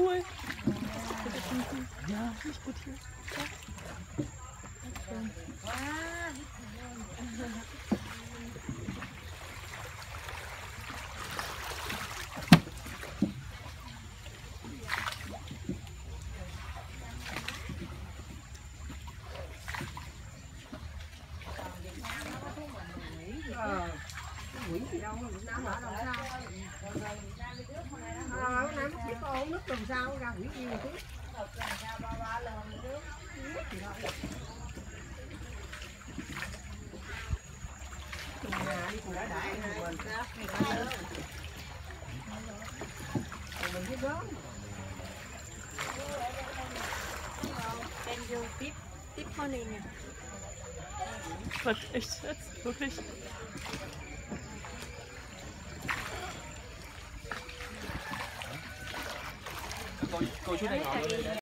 cool. Ja, richtig gut hier. quỷ gì đâu Việt Nam ở đâu sao ờ Việt Nam biết có uống nước làm sao ra quỷ gì chứ nhà đi cùng đã đại mình mình biết đó Wenn du Tipp, Tipp von ihnen. Was, echt jetzt? Wirklich? Cô chú.